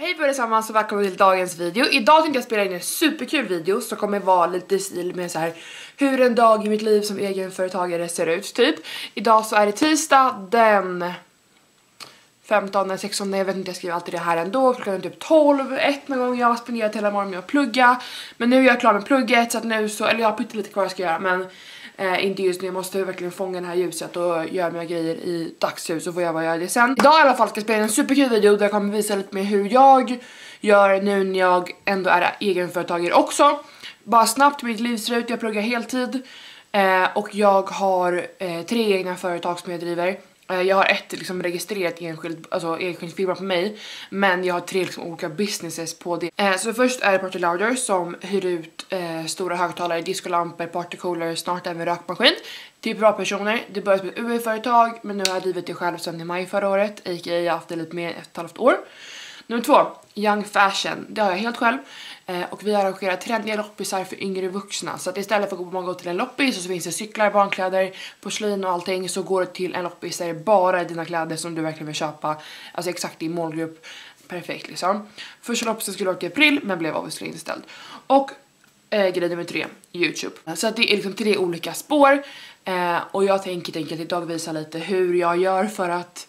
Hej på er allesammans och välkomna till dagens video. Idag tänkte jag spela in en superkul video som kommer vara lite i stil med så här hur en dag i mitt liv som egenföretagare ser ut typ. Idag så är det tisdag den 15, 16, jag vet inte, jag skriver alltid det här ändå. Klockan är typ 12, 1 någon gång. Jag har spenderat hela morgonen med att plugga. Men nu är jag klar med plugget så att nu så, eller jag har pyttelite kvar jag ska göra men Eh, inte just nu, jag måste verkligen fånga det här ljuset och göra mina grejer i dagsljus så får jag bara göra det sen. Idag i alla fall ska jag spela en superkul video där jag kommer visa lite mer hur jag gör nu när jag ändå är egenföretagare också. Bara snabbt mitt liv ser ut, jag pluggar heltid eh, och jag har eh, tre egna företag som jag driver. Eh, jag har ett liksom registrerat enskild, alltså enskild firma på mig men jag har tre liksom olika businesses på det. Eh, så först är det Party Louder som hyr ut eh, stora högtalare, discolampor, partycooler, snart även rökmaskin till privatpersoner. Det började som ett UF-företag men nu har jag drivit det själv sedan i maj förra året, a.k.a. jag har haft det lite mer än ett och ett halvt år. Nummer två, Young Fashion. Det har jag helt själv. Eh, och vi arrangerar trendiga loppisar för yngre vuxna. Så att istället för att man går till en loppis så finns det cyklar, barnkläder, porslin och allting så går du till en loppis där det bara är dina kläder som du verkligen vill köpa. Alltså exakt din målgrupp. Perfekt liksom. Första loppisen skulle åka i april men blev obviously inställd. Och eh, grej nummer tre, Youtube. Så att det är liksom tre olika spår. Eh, och jag tänker enkelt idag visa lite hur jag gör för att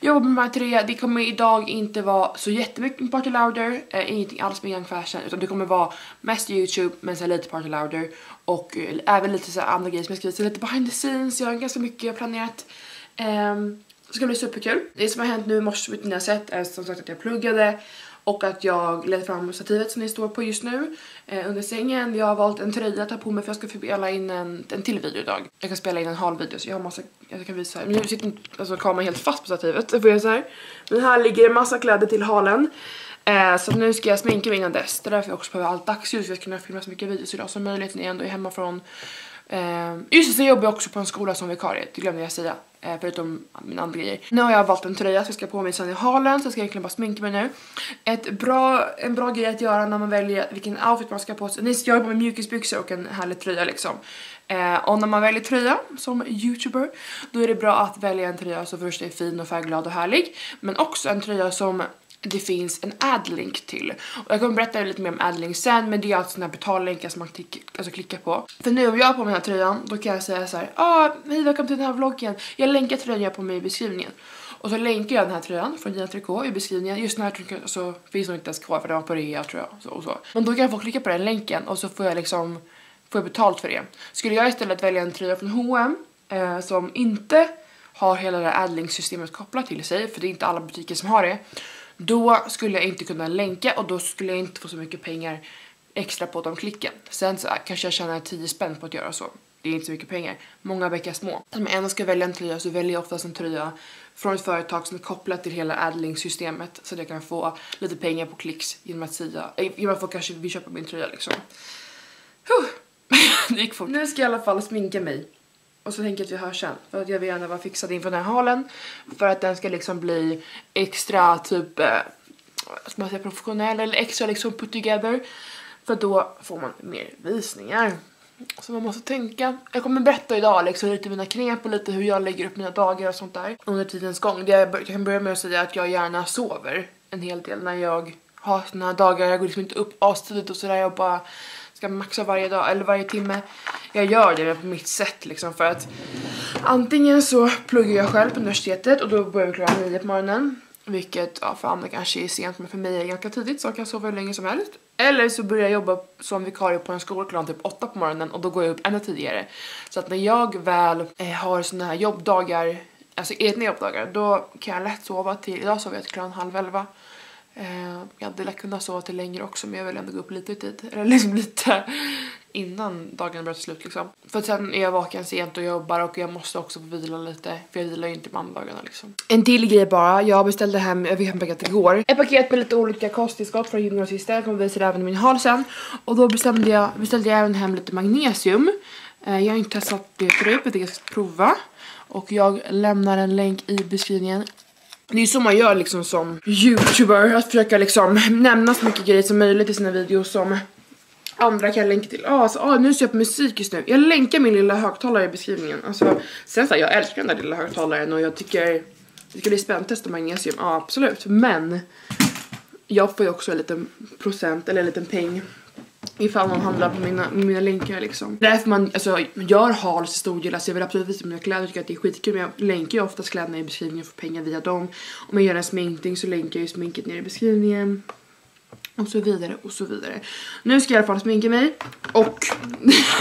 jobba med de här tre. Det kommer idag inte vara så jättemycket med Party Louder, eh, ingenting alls med Young Fashion utan det kommer vara mest Youtube men sen lite Party Louder och eh, även lite så andra grejer som jag ska visa, lite behind the scenes, jag har ganska mycket planerat. Eh, det ska bli superkul. Det som har hänt nu i morse som ni har sett är som sagt att jag pluggade och att jag ledde fram stativet som ni står på just nu eh, under sängen. Jag har valt en tröja att ta på mig för jag ska spela in en, en till video idag. Jag kan spela in en halv video så jag har massa, jag kan visa. Nu sitter alltså, kameran helt fast på stativet, det får jag så här. Men här ligger en massa kläder till halen. Eh, så nu ska jag sminka mig innan dess. Det är därför jag också behöver allt dagsljus för att kunna filma så mycket videos idag som möjligt när jag ändå är hemma från Eh, just det, så jobbar jag också på en skola som vikarie, det glömde jag säga. Eh, förutom mina andra grejer. Nu har jag valt en tröja som jag ska på mig sen i halen så jag ska egentligen bara sminka mig nu. Ett bra, en bra grej att göra när man väljer vilken outfit man ska på sig. Jag har på mig mjukisbyxor och en härlig tröja liksom. Eh, och när man väljer tröja som youtuber då är det bra att välja en tröja som först är fin och färgglad och härlig. Men också en tröja som det finns en adlink till. Och jag kommer berätta lite mer om adlink sen men det är alltså sådana här betallänkar som man klick, alltså klickar på. För nu om jag har på mig den här tröjan då kan jag säga så här, ah, hej välkommen till den här vloggen. Jag länkar tröjan jag på mig i beskrivningen. Och så länkar jag den här tröjan från Gina Tricot i beskrivningen. Just den här tröjan så finns nog inte ens kvar för den var på rea tror jag. Så, och så. Men då kan jag få klicka på den länken och så får jag liksom får jag betalt för det. Skulle jag istället välja en tröja från H&M eh, som inte har hela det här adlink-systemet kopplat till sig för det är inte alla butiker som har det då skulle jag inte kunna länka och då skulle jag inte få så mycket pengar extra på de klicken. Sen så äh, kanske jag tjänar 10 spänn på att göra så. Det är inte så mycket pengar. Många bäckar små. Om jag ändå ska välja en tröja så väljer jag oftast en tröja från ett företag som är kopplat till hela adlink-systemet så att jag kan få lite pengar på klicks genom att säga, äh, genom att folk kanske vill köpa min tröja liksom. det gick fort. Nu ska jag i alla fall sminka mig och så tänker jag att vi hörs sen. För att jag vill gärna vara fixad inför den här halen. För att den ska liksom bli extra typ, eh, ska man säga professionell eller extra liksom put together. För då får man mer visningar. Så man måste tänka. Jag kommer berätta idag liksom lite mina knep och lite hur jag lägger upp mina dagar och sånt där under tidens gång. Jag kan börja med att säga att jag gärna sover en hel del när jag har såna här dagar. Jag går liksom inte upp astidigt och sådär. Jag bara ska maxa varje dag eller varje timme. Jag gör det på mitt sätt liksom för att antingen så pluggar jag själv på universitetet och då börjar vi klockan nio på morgonen. Vilket ja, för andra kanske är sent men för mig är det ganska tidigt så jag kan sova hur länge som helst. Eller så börjar jag jobba som vikarie på en skola klockan typ åtta på morgonen och då går jag upp ännu tidigare. Så att när jag väl eh, har såna här jobbdagar, alltså egna jobbdagar, då kan jag lätt sova till, idag sov jag till klockan halv elva. Eh, jag hade lätt kunnat sova till längre också men jag vill ändå gå upp lite i tid. Eller liksom lite innan dagen börjar ta slut liksom. För sen är jag vaken sent och jobbar och jag måste också få vila lite för jag vilar ju inte mandagarna liksom. En till grej bara, jag beställde hem, jag fick hem paketet igår. Ett paket med lite olika kosttillskott från Junior jag kommer visa det även i min hal sen. Och då bestämde jag, beställde jag även hem lite magnesium. Eh, jag har inte testat det förut, men jag ska prova. Och jag lämnar en länk i beskrivningen det är så man gör liksom som youtuber, att försöka liksom nämna så mycket grejer som möjligt i sina videos som andra kan länka till. Ah, alltså, ah, nu ser jag på musik just nu. Jag länkar min lilla högtalare i beskrivningen. Alltså, sen så här, jag älskar den där lilla högtalaren och jag tycker det ska bli spännande att testa magnesium. Ja, ah, absolut. Men jag får ju också en liten procent eller en liten peng ifall man handlar på mina, mina länkar liksom. Det är Därför man alltså, gör i stor del, alltså jag vill absolut visa mina kläder, tycker att det är skitkul men jag länkar ju oftast kläderna i beskrivningen för pengar via dem. Om jag gör en sminkning så länkar jag ju sminket ner i beskrivningen. Och så vidare och så vidare. Nu ska jag i alla fall sminka mig och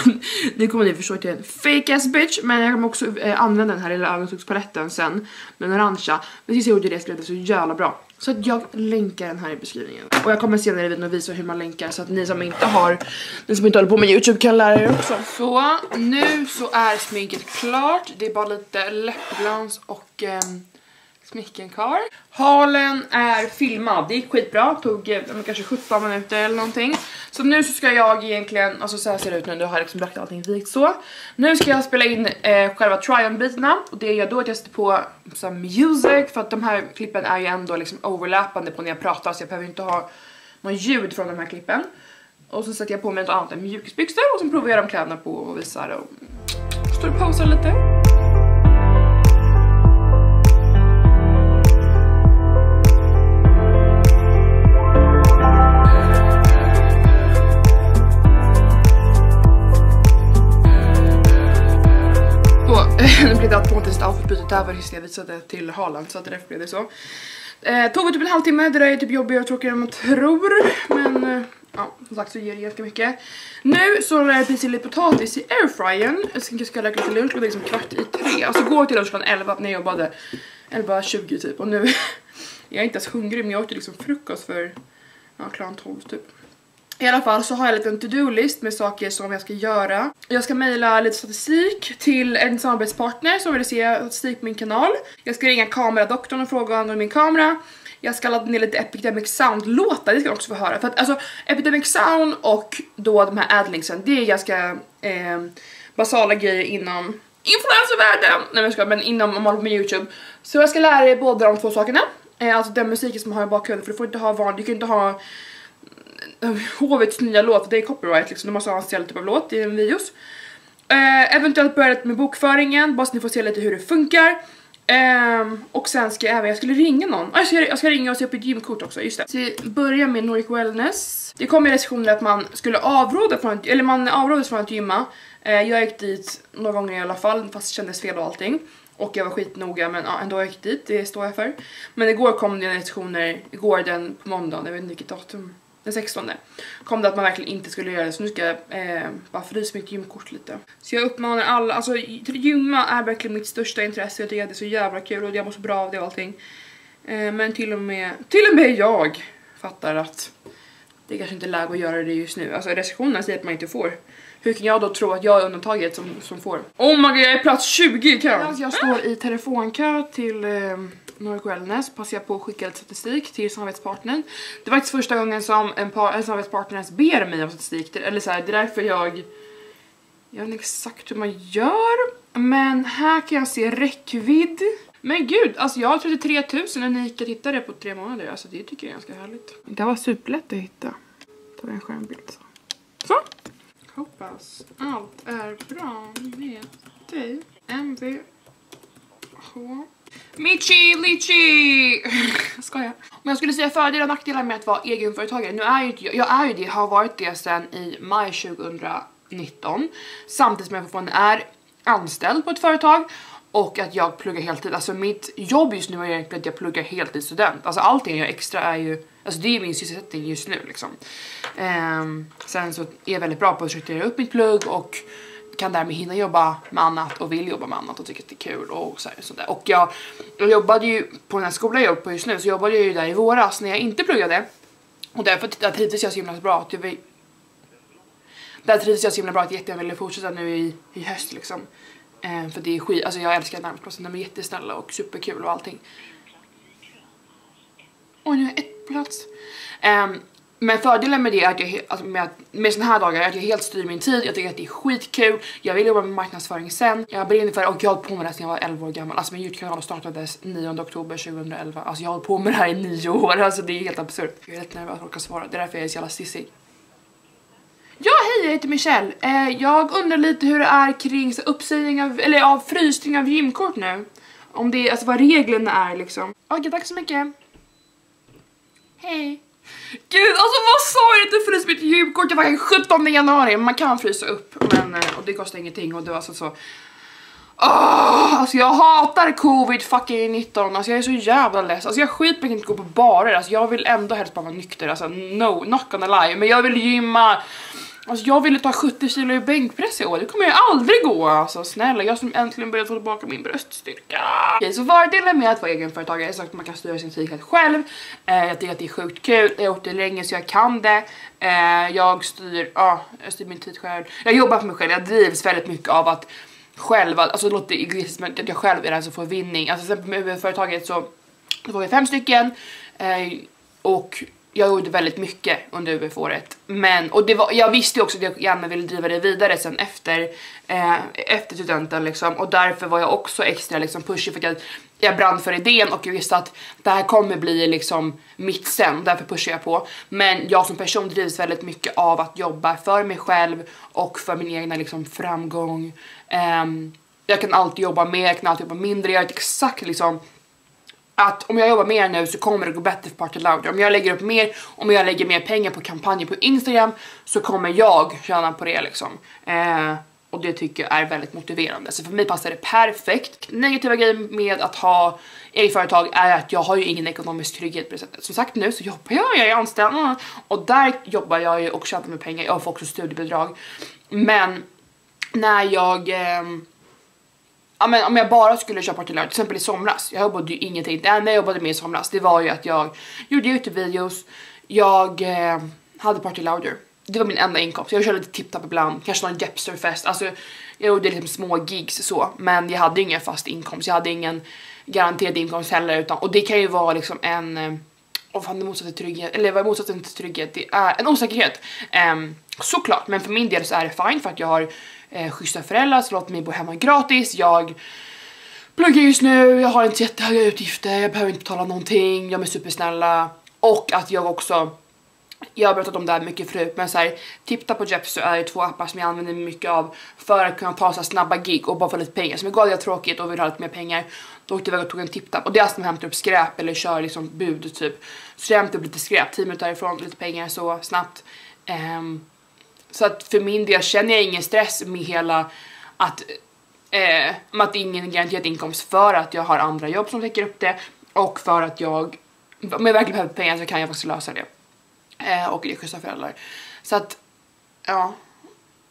nu kommer ni förstå att jag är en fake ass bitch men jag kommer också eh, använda den här lilla ögonskuggspaletten sen den orangea. Men sist jag gjorde det så blev det så jävla bra. Så att jag länkar den här i beskrivningen. Och jag kommer senare i videon visa hur man länkar så att ni som inte har, ni som inte håller på med youtube kan lära er också. Så nu så är sminket klart. Det är bara lite läppglans och eh, smyckenkarl. kvar. Halen är filmad, det gick skitbra, tog eh, kanske 17 minuter eller någonting. Så nu så ska jag egentligen, alltså så här ser det ut nu, nu har jag liksom lagt allting vikt så. Nu ska jag spela in eh, själva try-on-bitarna och det jag gör då att jag sätter på så music för att de här klippen är ju ändå liksom overlappande på när jag pratar så jag behöver inte ha någon ljud från de här klippen. Och så sätter jag på mig något annat än mjukisbyxor och så provar jag de kläderna på och visar och står och posar lite. Blev det automatiskt outbytet där var det jag visade till Haaland så att därför blev det så. Eh, tog typ en halvtimme, det där är typ jobbigare och tråkigare än man tror. Men eh, ja, som sagt så ger det ganska mycket. Nu så lär jag precis lite potatis i airfryern. Jag ska, ska lägga lite lunch, det är liksom kvart i tre. Alltså går till lunch klockan 11 när jag jobbade 11.20 typ och nu jag är inte ens hungrig men jag åt liksom frukost för ja, klockan 12 typ. I alla fall så har jag en liten to-do-list med saker som jag ska göra. Jag ska mejla lite statistik till en samarbetspartner som vill se statistik på min kanal. Jag ska ringa kameradoktorn och fråga om min kamera. Jag ska ladda ner lite Epidemic Sound-låtar, det ska jag också få höra. För att alltså Epidemic Sound och då de här adlinksen, det är ganska eh, basala grejer inom influencervärlden. Nej men jag ska, men inom om man håller på med Youtube. Så jag ska lära er båda de två sakerna. Eh, alltså den musiken som man har i bakgrunden, för du får inte ha van, du kan inte ha Hovets nya låt, det är copyright liksom, de måste ha en speciell typ av låt i en videos. Uh, eventuellt börja med bokföringen, bara så ni får se lite hur det funkar. Um, och sen ska jag även, jag skulle ringa någon, ah, jag, ska, jag ska ringa och se upp ett gymkort också, just det. Så vi börjar med Nordic Wellness. Det kom i recensioner att man skulle avråda från, eller man avråddes från att gymma. Uh, jag gick dit några gånger i alla fall, fast det kändes fel och allting. Och jag var skitnoga men ja, ändå jag gick dit, det står jag för. Men igår kom det recensioner, igår den på måndagen, jag vet inte vilket datum den 16 kom det att man verkligen inte skulle göra det så nu ska jag eh, bara frysa mitt gymkort lite. Så jag uppmanar alla, alltså gymma är verkligen mitt största intresse, jag tycker att det är så jävla kul och jag mår så bra av det och allting. Eh, men till och med, till och med jag fattar att det kanske inte är läge att göra det just nu. Alltså restriktionerna säger att man inte får. Hur kan jag då tro att jag är undantaget som, som får? Oh my god, jag är plats 20 i kön! Jag står i telefonkö till eh, Nordic Wellness passar jag på att skicka lite statistik till samarbetspartnern. Det var faktiskt första gången som en, par, en samarbetspartner ens ber mig om statistik. Eller så här, det är därför jag... Jag vet inte exakt hur man gör. Men här kan jag se räckvidd. Men gud, alltså jag har 33 000 unika tittare på tre månader. Alltså det tycker jag är ganska härligt. Det var superlätt att hitta. Ta en skärmbild så. Så. Hoppas allt är bra med dig. MV H Michi Lichi! Skojar. Om jag skulle säga fördelar och nackdelar med att vara egenföretagare, nu är ju inte jag, jag är ju det, har varit det sedan i maj 2019. Samtidigt som jag fortfarande är anställd på ett företag och att jag pluggar heltid. Alltså mitt jobb just nu är egentligen att jag pluggar heltidsstudent. Alltså allting jag gör extra är ju, alltså det är min sysselsättning just nu liksom. Um, sen så är jag väldigt bra på att strukturera upp mitt plugg och kan därmed hinna jobba med annat och vill jobba med annat och tycker att det är kul och så sådär. Och jag, jag jobbade ju på den här skolan jag jobbar på just nu så jobbade jag ju där i våras när jag inte pluggade. Och därför där trivdes jag så himla bra att jag vill där trivdes jag så himla bra att jag jättegärna ville fortsätta nu i, i höst liksom. Eh, för det är skit, alltså jag älskar närmsplatsen, de är jättesnälla och superkul och allting. Oj, nu har jag ett plats. Um, men fördelen med det är att jag, alltså med, med såna här dagar är att jag helt styr min tid, jag tycker att det är skitkul, jag vill jobba med marknadsföring sen, jag brinner för det och jag har hållit på med det sedan jag var 11 år gammal, alltså min Youtube-kanal startades 9 oktober 2011, alltså jag har hållit på med det här i 9 år, alltså det är helt absurt. Jag är rätt nervös att orka svara, det är därför jag är så jävla stissig. Ja hej jag heter Michelle, eh, jag undrar lite hur det är kring så, uppsägning av, eller av frysning av gymkort nu. Om det, alltså vad reglerna är liksom. Okej tack så mycket. Hej. Gud, alltså vad sorgligt att frös mitt julkort, det var den 17 januari, man kan frysa upp men, eh, och det kostar ingenting. Och det var alltså så Oh, alltså jag hatar covid fucking 19, alltså jag är så jävla less, alltså jag skiter på att inte gå på barer, alltså jag vill ändå helst bara vara nykter, alltså no, not gonna lie, men jag vill gymma, alltså jag ville ta 70 kilo i bänkpress i år, det kommer ju aldrig gå, alltså snälla, jag som äntligen börjat få tillbaka min bröststyrka. Okej, så fördelen med att vara egenföretagare är så att man kan styra sin tid helt själv, eh, jag tycker att det är sjukt kul, jag har gjort det länge så jag kan det, eh, jag styr, ja, ah, jag styr min tid själv, jag jobbar för mig själv, jag drivs väldigt mycket av att själv, alltså det låter egoistiskt men att jag själv är den som får vinning. Alltså till exempel med företaget så var vi fem stycken. Eh, och jag gjorde väldigt mycket under UF-året. Men, och det var, jag visste ju också att jag gärna ville driva det vidare sen efter, eh, efter studenten liksom. Och därför var jag också extra liksom pushig för att jag brann för idén och jag visste att det här kommer bli liksom mitt sen, därför pushar jag på. Men jag som person drivs väldigt mycket av att jobba för mig själv och för min egna liksom framgång. Eh, jag kan alltid jobba mer, jag kan alltid jobba mindre, jag är exakt liksom att om jag jobbar mer nu så kommer det gå bättre för Party Louder. Om jag lägger upp mer, om jag lägger mer pengar på kampanjer på Instagram så kommer jag tjäna på det liksom. Eh, och det tycker jag är väldigt motiverande. Så för mig passar det perfekt. Negativa grejen med att ha eget företag är att jag har ju ingen ekonomisk trygghet på det sättet. Som sagt nu så jobbar jag, jag är anställd och där jobbar jag ju och tjänar med pengar. Jag får också studiebidrag. Men när jag eh, ja, men om jag bara skulle köpa till till exempel i somras, jag jobbade ju ingenting, det enda jag jobbade med i somras det var ju att jag gjorde Youtube-videos, jag eh, hade party louder. Det var min enda inkomst, jag körde lite tipptapp ibland, kanske någon Jepsterfest, alltså jag gjorde liksom små gigs så, men jag hade ingen fast inkomst, jag hade ingen garanterad inkomst heller utan, och det kan ju vara liksom en, eh, och fan det motsatte trygghet, eller vad är motsatsen till trygghet, det är en osäkerhet. Um, såklart, men för min del så är det fine för att jag har eh, schyssta föräldrar som låter mig bo hemma gratis. Jag pluggar just nu, jag har inte jättehöga utgifter, jag behöver inte betala någonting, de är supersnälla. Och att jag också, jag har berättat om det här mycket förut, men såhär, TipTap och Jepso är två appar som jag använder mycket av för att kunna ta så snabba gig och bara få lite pengar. Så igår jag tråkigt och vill ha lite mer pengar, då åkte jag iväg och tog en TipTap och det är alltså när man hämtar upp skräp eller kör liksom bud typ. Så jag hämtar upp lite skräp, 10 minuter härifrån, lite pengar så snabbt. Um, så att för min del känner jag ingen stress med hela att, eh, med att det är ingen garanterad inkomst för att jag har andra jobb som täcker upp det och för att jag, om jag verkligen behöver pengar så kan jag faktiskt lösa det. Eh, och det är schyssta föräldrar. Så att, ja,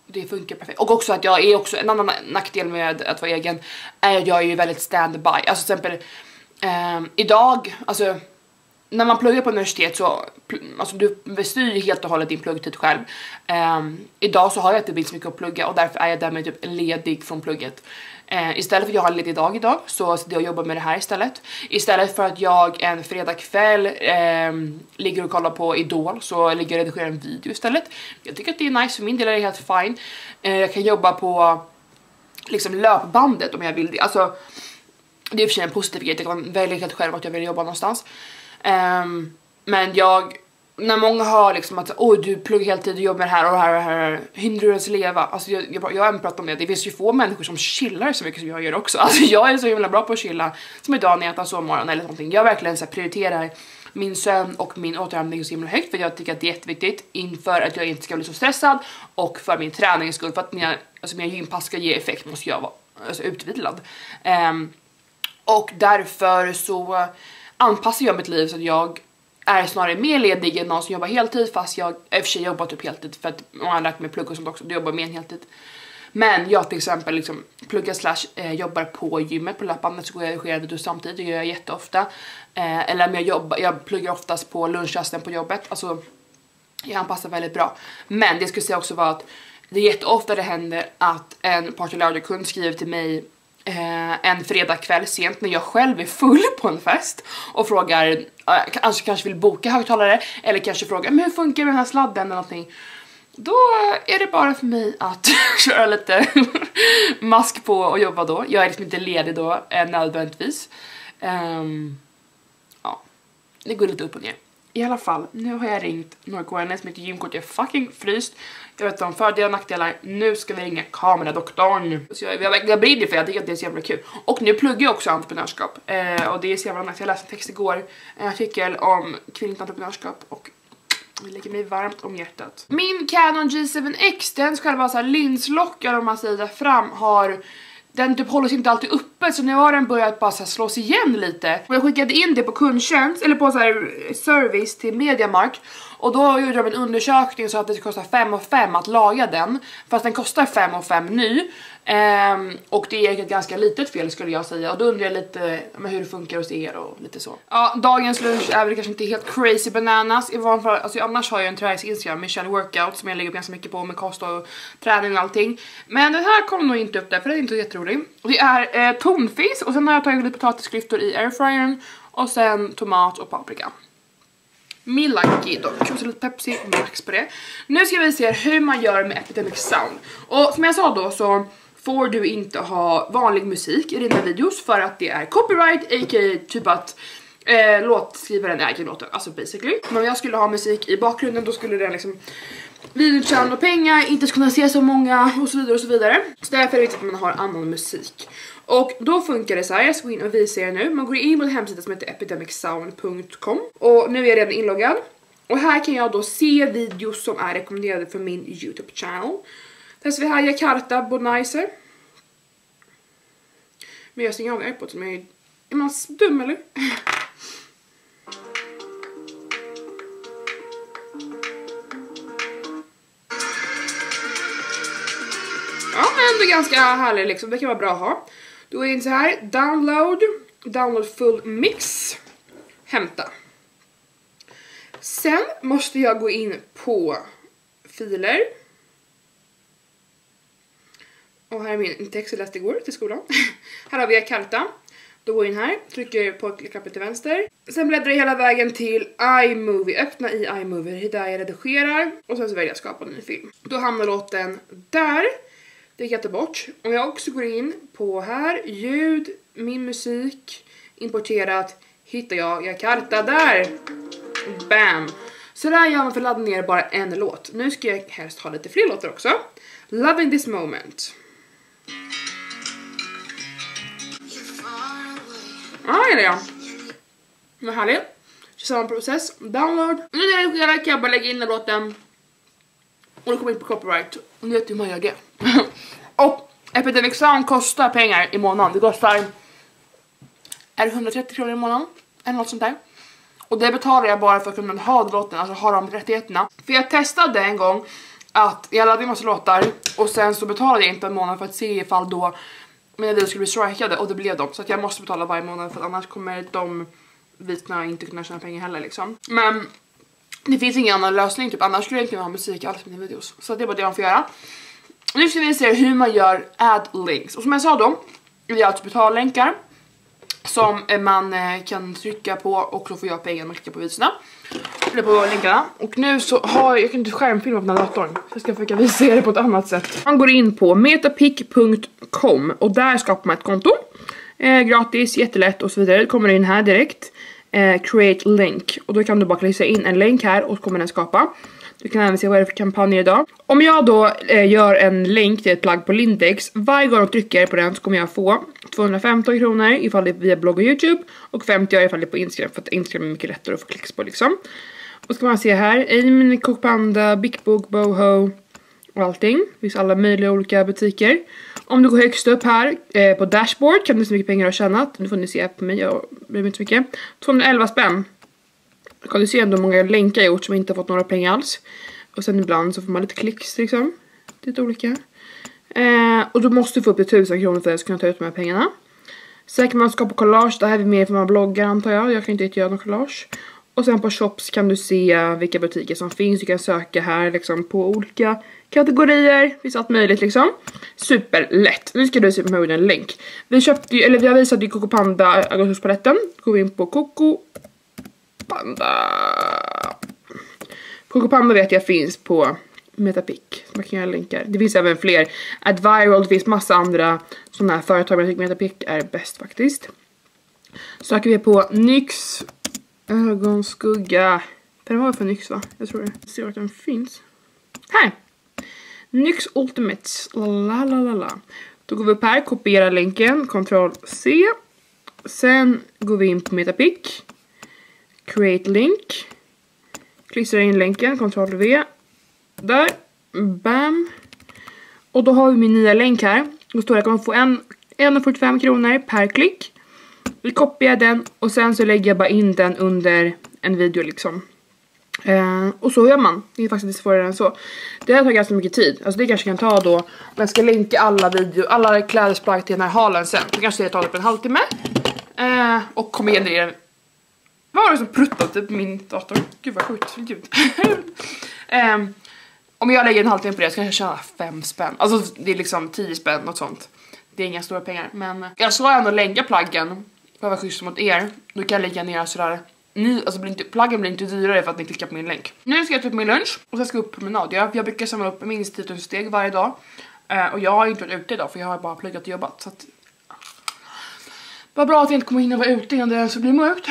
det funkar perfekt. Och också att jag är också, en annan nackdel med att vara egen är att jag är ju väldigt standby. Alltså till exempel, eh, idag, alltså när man pluggar på universitet så alltså du bestyr helt och hållet din pluggtid själv. Um, idag så har jag inte så mycket att plugga och därför är jag därmed typ ledig från plugget. Uh, istället för att jag har en ledig dag idag så sitter jag och jobbar med det här istället. Istället för att jag en fredagkväll um, ligger och kollar på Idol så ligger jag och redigerar en video istället. Jag tycker att det är nice, för min del är det helt fine. Uh, jag kan jobba på liksom löpbandet om jag vill det. Alltså, det är i och för sig en positiv grej, jag kan välja helt själv att jag vill jobba någonstans. Um, men jag, när många hör liksom att oj du pluggar heltid och jobbar med det här och det här och det här, hinner du ens leva? Alltså jag, jag, jag har även pratat om det, det finns ju få människor som chillar så mycket som jag gör också. Alltså jag är så himla bra på att chilla, som idag när jag tar sovmorgon eller någonting. Jag verkligen så prioriterar min sömn och min återhämtning så himla högt för jag tycker att det är jätteviktigt inför att jag inte ska bli så stressad och för min tränings skull för att mina, alltså mina gympass ska ge effekt måste jag vara alltså, utvilad. Um, och därför så anpassar jag mitt liv så att jag är snarare mer ledig än någon som jobbar heltid fast jag i och för sig jobbar typ heltid för att man har lärt mig plugga och sånt också, då jobbar mer än heltid. Men jag till exempel liksom pluggar slash eh, jobbar på gymmet på löpbandet så går jag och redigerar videos samtidigt, det gör jag jätteofta. Eh, eller om jag jobbar, jag pluggar oftast på lunchrasten på jobbet, alltså jag anpassar väldigt bra. Men det skulle säga också var att det är jätteofta det händer att en party kund skriver till mig eh, en fredagkväll sent när jag själv är full på en fest och frågar, eh, kanske, alltså kanske vill boka högtalare eller kanske frågar men hur funkar den här sladden eller någonting. Då är det bara för mig att köra lite mask på och jobba då. Jag är liksom inte ledig då eh, nödvändigtvis. Um, ja, det går lite upp och ner. I alla fall, nu har jag ringt Norrkoreanes, mitt gymkort är fucking fryst. Jag vet om fördelar och nackdelar. Nu ska vi ringa kameradoktorn. Så jag, jag, jag brinner för jag tycker att det är så jävla kul. Och nu pluggar jag också entreprenörskap. Eh, och det är så jävla nice. Jag läste en text igår, en artikel om kvinnligt entreprenörskap och Det ligger mig varmt om hjärtat. Min Canon G7X, den själva så här linslockar om man säger fram, har den typ håller sig inte alltid uppe så nu har den börjat bara så slås igen lite. Och jag skickade in det på kundtjänst, eller på så här eh, service till Mediamark och då gjorde de en undersökning så att det kostar 5 och 5 att laga den. Fast den kostar 5 och 5 ny. Um, och det är ett ganska litet fel skulle jag säga och då undrar jag lite hur det funkar hos er och lite så. Ja, dagens lunch är väl kanske inte helt crazy bananas i vanliga fall, alltså annars har jag en träningsinstagram Michelle Workout som jag lägger upp ganska mycket på med kost och träning och allting. Men den här kommer nog inte upp där för den är inte så jätterolig. Det är eh, tonfisk och sen har jag tagit lite potatisklyftor i airfryern och sen tomat och paprika. Milaki dock, och så lite Pepsi Max på det. Nu ska vi se hur man gör med Epidemic Sound. Och som jag sa då så får du inte ha vanlig musik i dina videos för att det är copyright, a.k.a. typ att eh, låtskrivaren äger låten, alltså basically. Men om jag skulle ha musik i bakgrunden då skulle den liksom videon tjäna pengar, inte kunna se så många och så vidare och så vidare. Så därför är det viktigt att man har annan musik. Och då funkar det så här, jag ska gå in och visa er nu. Man går in på en hemsida som heter epidemicsound.com och nu är jag redan inloggad. Och här kan jag då se videos som är rekommenderade för min Youtube channel. Sen så vi här Jakarta Bonizer. Men jag stänger av airpods, men är, är man dum eller? Ja men ändå ganska härlig liksom, det kan vara bra att ha. Då är det så här, download, download full mix, hämta. Sen måste jag gå in på filer och här är min text jag läste igår till skolan. här har vi Jakarta. Då går jag in här, trycker på knappen till vänster. Sen bläddrar jag hela vägen till iMovie, öppna i iMovie det är där jag redigerar och sen så väljer jag skapa en ny film. Då hamnar låten där. Det gick jag ta bort. Om jag också går in på här, ljud, min musik, importerat, hittar jag Jakarta där. Bam! Så där gör man för att ladda ner bara en låt. Nu ska jag helst ha lite fler låtar också. Loving this moment. Ja, är det ja. Vad härligt. Samma process. Download. Nu när jag redigerar kan jag bara lägga in den låten. Och det kommer inte på copyright. Och ni vet hur man gör det. och Epidemic Sound kostar pengar i månaden. Det kostar... Är det 130 kronor i månaden? Eller något sånt där. Och det betalar jag bara för att kunna ha låten, alltså ha de rättigheterna. För jag testade en gång att jag laddade en massa låtar och sen så betalade jag inte en månad för att se ifall då mina videos skulle bli strikade och det blev de. Så att jag måste betala varje månad för att annars kommer de vitna inte kunna tjäna pengar heller liksom. Men det finns ingen annan lösning typ, annars skulle jag inte kunna ha musik i alla mina videos. Så det är bara det man får göra. Nu ska vi se hur man gör ad links Och som jag sa då, vi har alltså betallänkar som man eh, kan trycka på och så får jag pengar när man klickar på videorna. Eller på länkarna. Och nu så har jag, jag kan inte skärmfilma på den här datorn. Så jag ska försöka visa er det på ett annat sätt. Man går in på metapic.com och där skapar man ett konto. Eh, gratis, jättelätt och så vidare. Du kommer in här direkt. Eh, create link och då kan du bara klicka in en länk här och så kommer den skapa. Du kan även se vad det är för kampanjer idag. Om jag då eh, gör en länk till ett plagg på Lindex, varje gång jag trycker på den så kommer jag få 215 kronor ifall det är via blogg och Youtube och 50 ifall det är på Instagram för att Instagram är mycket lättare att få klicks på liksom. Och ska man se här, Aim, Cookpanda, Big Book, Boho och allting. Det finns alla möjliga olika butiker. Om du går högst upp här eh, på dashboard kan du se hur mycket pengar du har tjänat. Nu får ni se på mig, jag bryr mig inte så mycket. 211 spänn. Då kan du se ändå hur många länkar jag gjort som inte har fått några pengar alls. Och sen ibland så får man lite klicks liksom. Lite olika. Eh, och du måste få upp till 1000 kronor för att kunna ta ut de här pengarna. Sen kan man skapa collage, det här är mer för man bloggar antar jag. Jag kan inte göra någon collage. Och sen på shops kan du se vilka butiker som finns. Du kan söka här liksom på olika kategorier. Finns allt möjligt liksom. Superlätt. Nu ska du se på en länk. Vi köpte ju, eller vi har visat ju Coco Panda eh, Augustus-paletten. Går vi in på Coco Panda. Coco Panda vet jag finns på Metapic. Man kan göra länkar. Det finns även fler. Adviral, det finns massa andra sådana här företag. Men jag tycker Metapic är bäst faktiskt. Söker vi på NYX ögonskugga. Den var för NYX va? Jag tror det. Jag ser att den finns. Här! NYX Ultimates. La la la la. Då går vi upp här, kopierar länken, Ctrl C. Sen går vi in på Metapic. Create link. Klistrar in länken, Ctrl V. Där, bam. Och då har vi min nya länk här. Då står det att man får 1,45 kronor per klick. Vi kopierar den och sen så lägger jag bara in den under en video liksom. Eh, och så gör man. Det är faktiskt inte svårare än så. Det här tar ganska mycket tid. Alltså det kanske kan ta då, om jag ska länka alla video, alla klädesplagg till den här halen sen. Det kanske det tar typ en halvtimme. Eh, och kommer generera vad var det som pruttade typ min dator? Gud vad sjukt ljud. eh, om jag lägger en halvtimme på det så kanske jag tjänar fem spänn. Alltså det är liksom 10 spänn, något sånt. Det är inga stora pengar. Men jag ska ändå länka plaggen för att vara schysst mot er. Då kan jag lägga ner sådär ni, alltså blir inte, plaggen blir inte dyrare för att ni klickar på min länk. Nu ska jag ta upp min lunch och sen ska jag upp promenad. Jag, jag brukar samla upp minst 10 000 steg varje dag. Eh, och jag har inte varit ute idag för jag har bara pluggat och jobbat. Så att... Vad bra att jag inte kommer hinna vara ute innan det ens blir mörkt.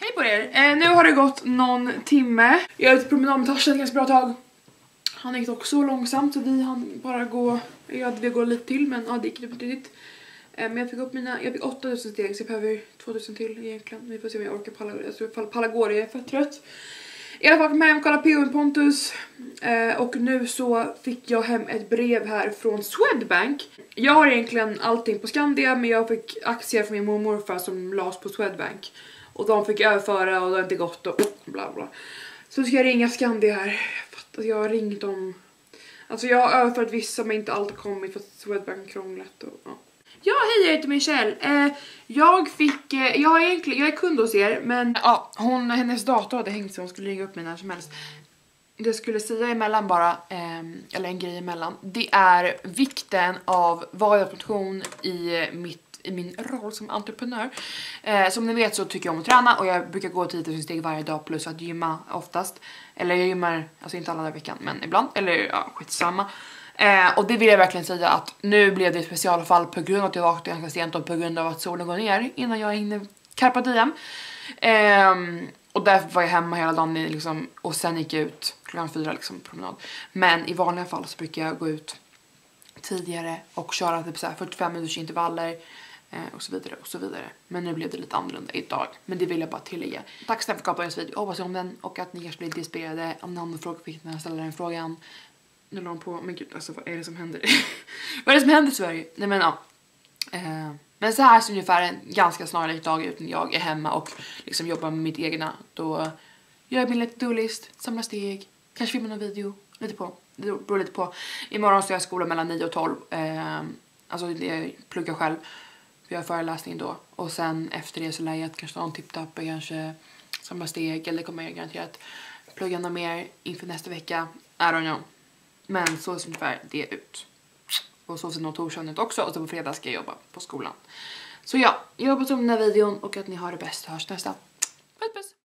Hej på er! Eh, nu har det gått någon timme. Jag är ute promenad med Tarzan ett ganska bra tag. Han gick också långsamt så vi hann bara gå, jag hade velat gå lite till men ja, det gick inte riktigt. Eh, men jag fick upp mina, jag fick 8000 steg så jag behöver 2000 till egentligen. Vi får se om jag orkar palla, jag tror jag palla går, jag är för trött. I alla fall kom hem och kollade PO med Pontus eh, och nu så fick jag hem ett brev här från Swedbank. Jag har egentligen allting på Skandia men jag fick aktier från min mormor och morfar som lades på Swedbank. Och de fick överföra och det har inte gått och bla bla. Så ska jag ringa Skandia här. Jag fattar, alltså, jag har ringt dem. Alltså jag har överfört vissa men inte allt har kommit för att Swedbank krånglat och ja. Ja, hej jag heter Michelle. Eh, jag fick, eh, jag har egentligen, jag är kund hos er men ja, hon, hennes dator hade hängt så hon skulle ringa upp mig när som helst. Det skulle säga emellan bara, eh, eller en grej emellan, det är vikten av variation i eh, mitt i min roll som entreprenör. Eh, som ni vet så tycker jag om att träna och jag brukar gå 10 000 steg varje dag plus att gymma oftast. Eller jag gymmar, alltså inte alla dagar i veckan men ibland, eller ja skitsamma. Eh, och det vill jag verkligen säga att nu blev det ett specialfall på grund av att jag vaknade ganska sent och på grund av att solen går ner innan jag hinner carpa diem. Eh, och därför var jag hemma hela dagen liksom, och sen gick jag ut klockan fyra liksom promenad. Men i vanliga fall så brukar jag gå ut tidigare och köra typ så 45 minuters intervaller eh, och så vidare och så vidare. Men nu blev det lite annorlunda idag. Men det vill jag bara tillägga. Tack snälla för att dagens video. Hoppas om den och att ni kanske blir inspirerade. Om ni har någon fråga fick ni ställa den frågan. Nu la hon på, men gud alltså vad är det som händer? vad är det som händer i Sverige? Nej men ja. Eh, men så här ser ungefär en ganska snarlik dag ut när jag är hemma och liksom jobbar med mitt egna. Då gör jag min lite do-list, samlar steg, kanske filmar någon video, lite på. Det beror lite på. Imorgon så har jag skola mellan 9 och 12. Eh, alltså jag pluggar själv. Vi har föreläsning då. Och sen efter det så lär jag kanske ta en tipptapp och kanske samla steg. Eller kommer jag garanterat plugga något mer inför nästa vecka. I don't know. Men så ser ungefär det ut. Och så ser nog torsdagen ut också. Och så på fredag ska jag jobba på skolan. Så ja, jag hoppas om den här videon och att ni har det bäst. Hörs nästa. Puss puss!